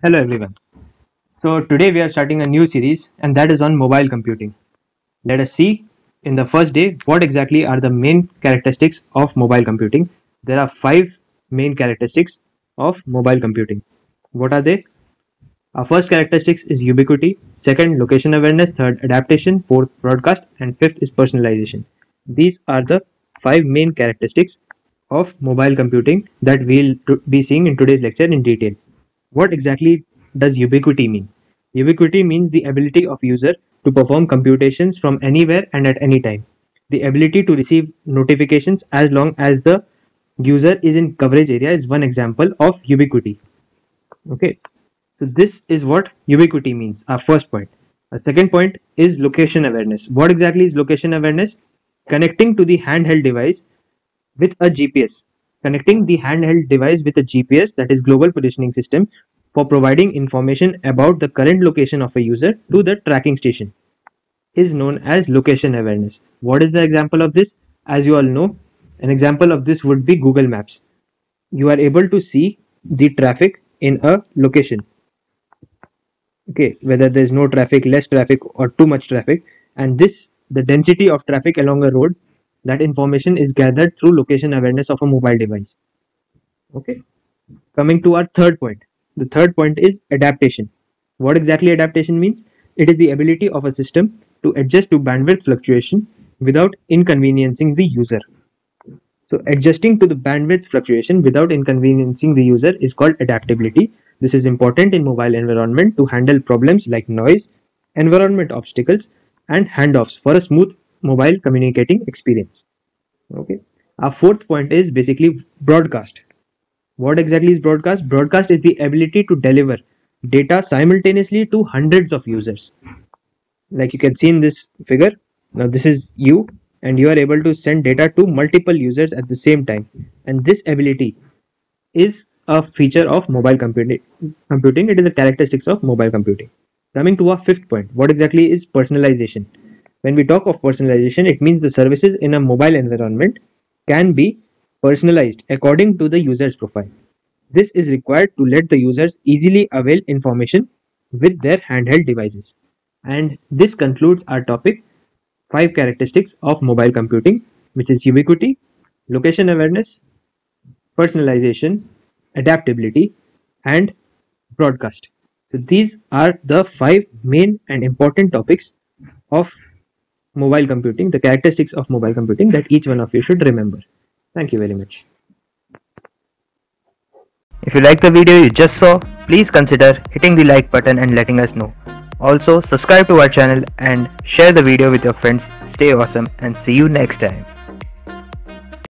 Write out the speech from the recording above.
Hello everyone. So today we are starting a new series and that is on mobile computing. Let us see in the first day what exactly are the main characteristics of mobile computing. There are five main characteristics of mobile computing. What are they? Our first characteristics is ubiquity, second location awareness, third adaptation, fourth broadcast and fifth is personalization. These are the five main characteristics of mobile computing that we'll be seeing in today's lecture in detail. What exactly does ubiquity mean? Ubiquity means the ability of user to perform computations from anywhere and at any time. The ability to receive notifications as long as the user is in coverage area is one example of ubiquity. Okay, so this is what ubiquity means, our first point. A second point is location awareness. What exactly is location awareness? Connecting to the handheld device with a GPS connecting the handheld device with a GPS that is global positioning system for providing information about the current location of a user to the tracking station is known as location awareness. What is the example of this? As you all know, an example of this would be Google Maps. You are able to see the traffic in a location. Okay, whether there is no traffic, less traffic or too much traffic and this the density of traffic along a road that information is gathered through location awareness of a mobile device. Okay? Coming to our third point. The third point is adaptation. What exactly adaptation means? It is the ability of a system to adjust to bandwidth fluctuation without inconveniencing the user. So adjusting to the bandwidth fluctuation without inconveniencing the user is called adaptability. This is important in mobile environment to handle problems like noise environment obstacles and handoffs for a smooth mobile communicating experience. Okay. Our fourth point is basically broadcast. What exactly is broadcast? Broadcast is the ability to deliver data simultaneously to hundreds of users. Like you can see in this figure now this is you and you are able to send data to multiple users at the same time. And this ability is a feature of mobile computing computing. It is a characteristics of mobile computing. Coming to our fifth point what exactly is personalization when we talk of personalization, it means the services in a mobile environment can be personalized according to the user's profile. This is required to let the users easily avail information with their handheld devices. And this concludes our topic 5 characteristics of mobile computing, which is ubiquity, location awareness, personalization, adaptability, and broadcast. So these are the five main and important topics of mobile computing, the characteristics of mobile computing that each one of you should remember. Thank you very much. If you like the video you just saw, please consider hitting the like button and letting us know. Also, subscribe to our channel and share the video with your friends. Stay awesome and see you next time.